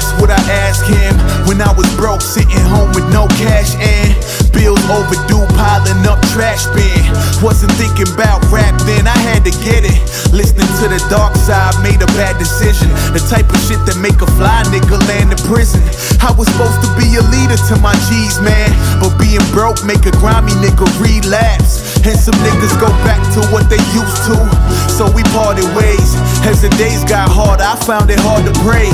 That's what I asked him when I was broke, sitting home with no cash and bills overdue, piling up trash bin. Wasn't thinking about rap then, I had to get it. Listening to the dark side, made a bad decision. The type of shit that make a fly nigga land in prison. I was supposed to be a leader to my G's, man. But being broke make a grimy nigga relapse. And some niggas go back to what they used to. So we parted ways. As the days got hard, I found it hard to pray.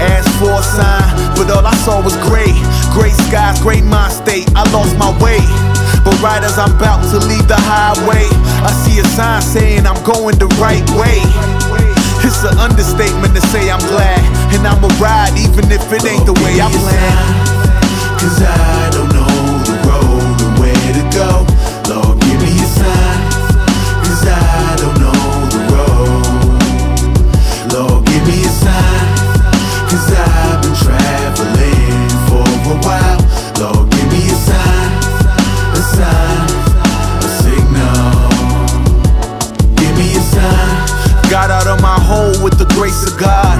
Asked for a sign, but all I saw was gray. Gray skies, gray mind state. I lost my way. But right as I'm about to leave the highway, I see a sign saying I'm going the right way. It's an understatement to say I'm glad, and I'ma ride even if it ain't the way I planned. Cause I don't know grace of God.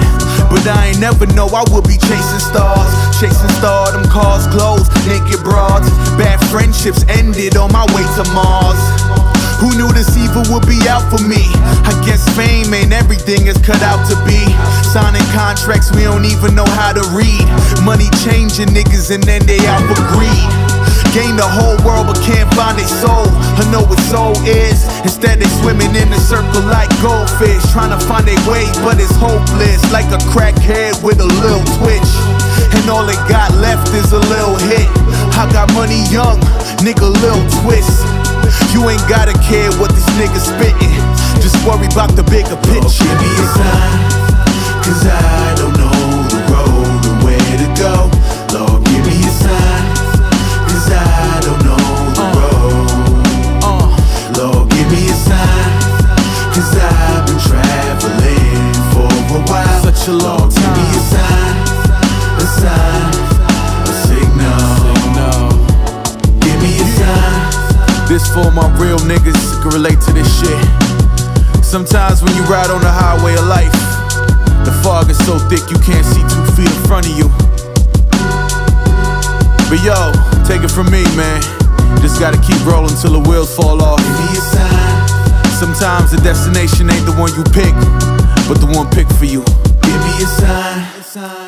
But I ain't never know I would be chasing stars. Chasing stardom, cars closed, naked broads. Bad friendships ended on my way to Mars. Who knew this evil would be out for me? Everything is cut out to be. Signing contracts we don't even know how to read. Money changing niggas and then they out for greed. Gain the whole world but can't find their soul. I know what soul is. Instead they swimming in a circle like goldfish, trying to find their way, but it's hopeless. Like a crackhead with a little twitch, and all they got left is a little hit. I got money young, nigga, little twist. You ain't gotta care what this nigga spittin'. Just worry about the bigger picture. give me a sign. Cause I don't know the road and where to go. Lord, give me a sign. Cause I don't know the road. Uh, Lord, give me a sign. Cause I've been traveling for a while. Such a long Lord, give me a sign. A sign. A signal. Give me a sign. This for my real niggas that can relate to this shit. Sometimes when you ride on the highway of life, the fog is so thick you can't see two feet in front of you. But yo, take it from me, man. Just gotta keep rolling till the wheels fall off. Give me a sign. Sometimes the destination ain't the one you pick, but the one picked for you. Give me a sign.